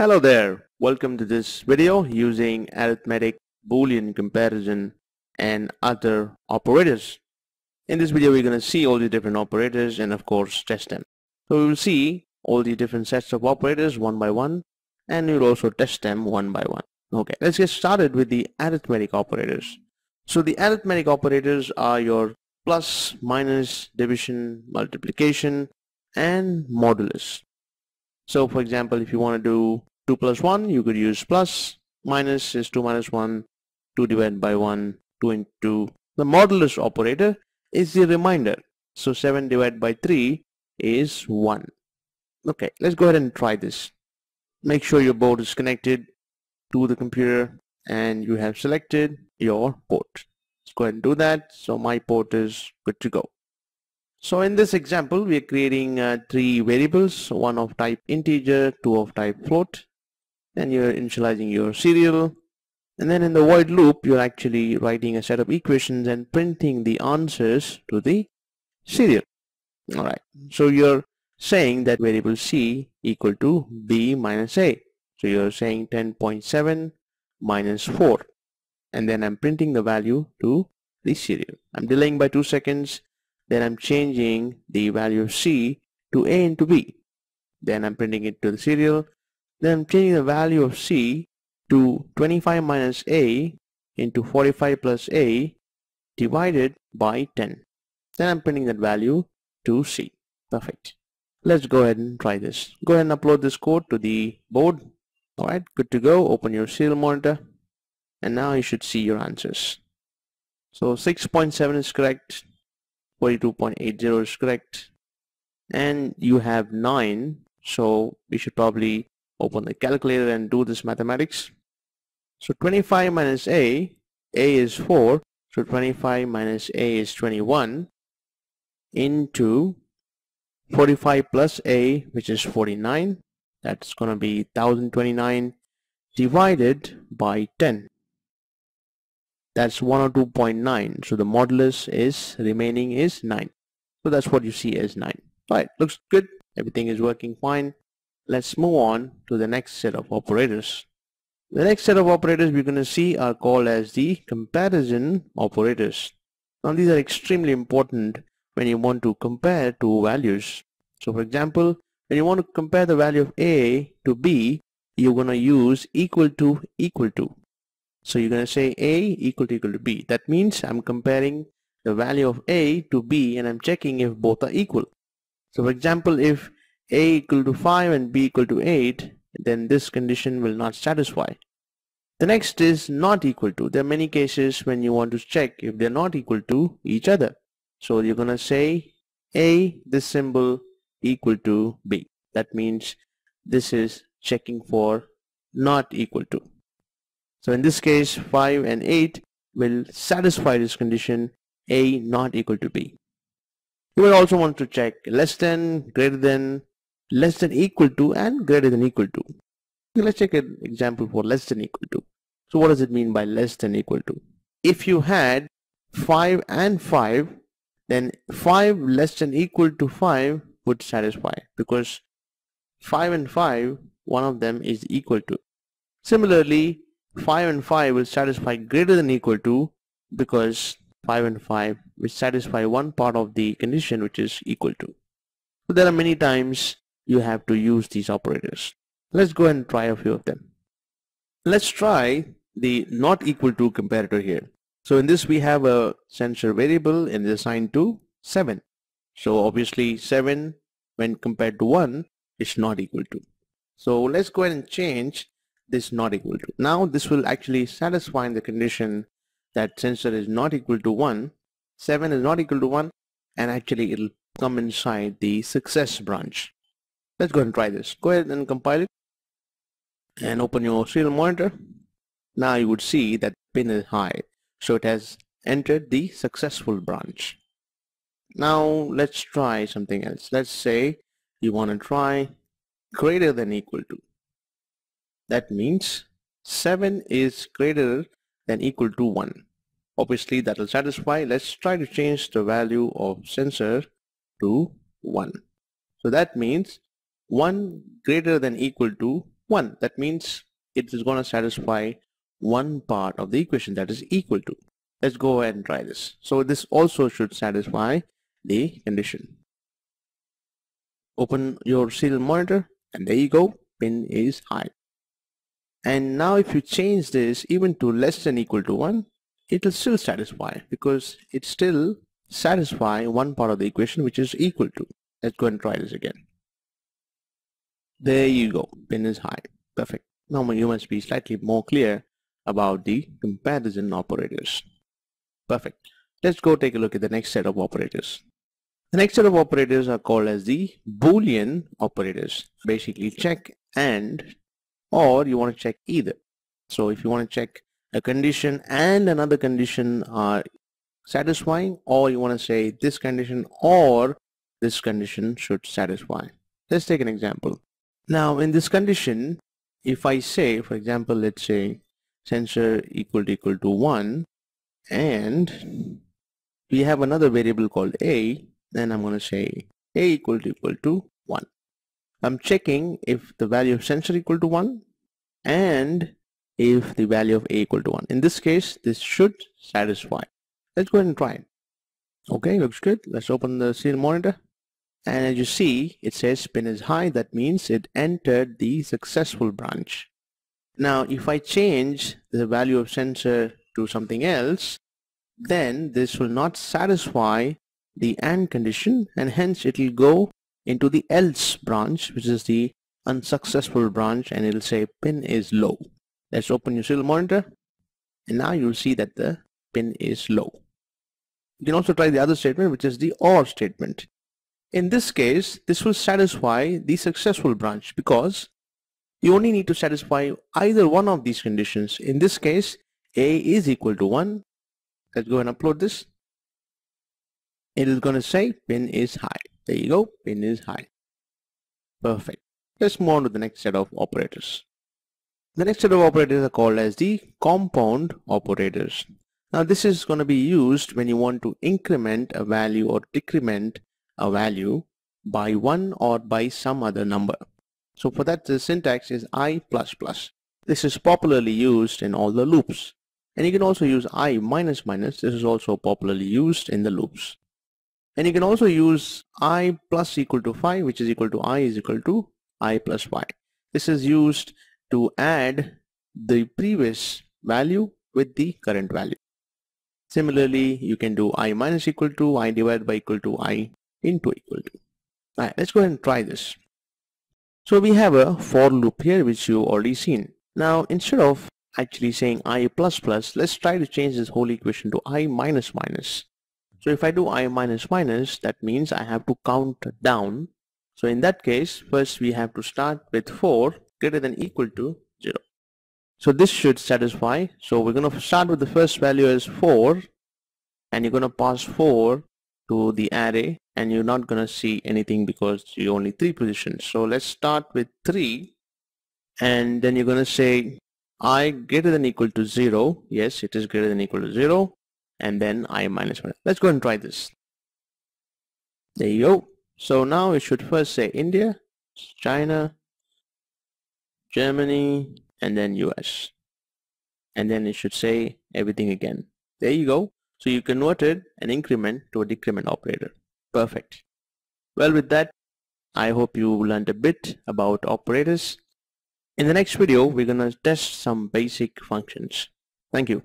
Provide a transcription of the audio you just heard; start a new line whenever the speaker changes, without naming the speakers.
Hello there, welcome to this video using arithmetic, boolean comparison and other operators. In this video we're going to see all the different operators and of course test them. So we will see all the different sets of operators one by one and we'll also test them one by one. Okay, let's get started with the arithmetic operators. So the arithmetic operators are your plus, minus, division, multiplication and modulus. So for example, if you want to do 2 plus 1 you could use plus minus is 2 minus 1 2 divided by 1 2 into the modulus operator is the reminder so 7 divided by 3 is 1 okay let's go ahead and try this. Make sure your board is connected to the computer and you have selected your port. Let's go ahead and do that. So my port is good to go. So in this example we are creating uh, three variables one of type integer two of type float and you're initializing your serial. And then in the void loop you're actually writing a set of equations and printing the answers to the serial. Alright so you're saying that variable c equal to b minus a. So you're saying 10.7 minus 4 and then I'm printing the value to the serial. I'm delaying by 2 seconds. Then I'm changing the value of c to a into b. Then I'm printing it to the serial then I'm changing the value of C to 25 minus A into 45 plus A divided by 10. Then I'm printing that value to C. Perfect. Let's go ahead and try this. Go ahead and upload this code to the board. Alright, good to go. Open your serial monitor. And now you should see your answers. So 6.7 is correct. 42.80 is correct. And you have 9. So we should probably open the calculator and do this mathematics. So 25 minus a, a is 4, so 25 minus a is 21 into 45 plus a which is 49 that's going to be 1029 divided by 10 that's 102.9 so the modulus is remaining is 9 so that's what you see as 9 right looks good. Everything is working fine let's move on to the next set of operators. The next set of operators we're going to see are called as the comparison operators. Now these are extremely important when you want to compare two values. So for example, when you want to compare the value of A to B, you're going to use equal to equal to. So you're going to say A equal to equal to B. That means I'm comparing the value of A to B and I'm checking if both are equal. So for example, if a equal to 5 and b equal to 8 then this condition will not satisfy. The next is not equal to. There are many cases when you want to check if they're not equal to each other. So you're gonna say a this symbol equal to b. That means this is checking for not equal to. So in this case 5 and 8 will satisfy this condition a not equal to b. You will also want to check less than greater than less than equal to and greater than equal to. let's take an example for less than equal to. So what does it mean by less than equal to? If you had 5 and 5 then 5 less than equal to 5 would satisfy because 5 and 5 one of them is equal to. Similarly 5 and 5 will satisfy greater than equal to because 5 and 5 will satisfy one part of the condition which is equal to. So there are many times you have to use these operators. Let's go and try a few of them. Let's try the not equal to comparator here. So in this we have a sensor variable and it's assigned to 7. So obviously 7 when compared to 1 is not equal to. So let's go ahead and change this not equal to. Now this will actually satisfy the condition that sensor is not equal to 1, 7 is not equal to 1 and actually it'll come inside the success branch. Let's go ahead and try this. Go ahead and compile it and open your serial monitor. Now you would see that pin is high. So it has entered the successful branch. Now let's try something else. Let's say you want to try greater than equal to. That means 7 is greater than equal to 1. Obviously that will satisfy. Let's try to change the value of sensor to 1. So that means 1 greater than equal to 1. That means it is going to satisfy one part of the equation that is equal to. Let's go ahead and try this. So this also should satisfy the condition. Open your serial monitor and there you go, pin is high. And now if you change this even to less than equal to 1, it will still satisfy because it still satisfy one part of the equation which is equal to. Let's go and try this again. There you go, pin is high. Perfect. Now you must be slightly more clear about the comparison operators. Perfect. Let's go take a look at the next set of operators. The next set of operators are called as the Boolean operators. Basically check and or you want to check either. So if you want to check a condition and another condition are satisfying or you want to say this condition or this condition should satisfy. Let's take an example. Now in this condition if I say for example let's say sensor equal to equal to 1 and we have another variable called a then I'm going to say a equal to equal to 1 I'm checking if the value of sensor equal to 1 and if the value of a equal to 1 in this case this should satisfy. Let's go ahead and try it. Okay looks good. Let's open the serial monitor and as you see it says pin is high. That means it entered the successful branch. Now if I change the value of sensor to something else then this will not satisfy the AND condition and hence it will go into the else branch which is the unsuccessful branch and it will say pin is low. Let's open your serial monitor and now you'll see that the pin is low. You can also try the other statement which is the OR statement in this case, this will satisfy the successful branch because you only need to satisfy either one of these conditions. In this case, A is equal to 1. Let's go and upload this. It is going to say pin is high. There you go, pin is high. Perfect. Let's move on to the next set of operators. The next set of operators are called as the compound operators. Now this is going to be used when you want to increment a value or decrement a value by 1 or by some other number. So for that the syntax is i++. Plus This is popularly used in all the loops. And you can also use i minus minus. This is also popularly used in the loops. And you can also use i plus equal to 5 which is equal to i is equal to i plus 5. This is used to add the previous value with the current value. Similarly, you can do i minus equal to i divided by equal to i into equal to. Alright, let's go ahead and try this. So we have a for loop here which you've already seen. Now instead of actually saying i plus plus, let's try to change this whole equation to i minus minus. So if I do i minus minus, that means I have to count down. So in that case, first we have to start with 4 greater than equal to 0. So this should satisfy. So we're going to start with the first value as 4 and you're going to pass 4 to the array and you're not gonna see anything because you only three positions. So let's start with three and then you're gonna say i greater than equal to zero. Yes it is greater than equal to zero and then i minus one. Let's go and try this. There you go. So now it should first say India China Germany and then US and then it should say everything again. There you go so you converted an increment to a decrement operator. Perfect. Well with that, I hope you learned a bit about operators. In the next video, we're going to test some basic functions. Thank you.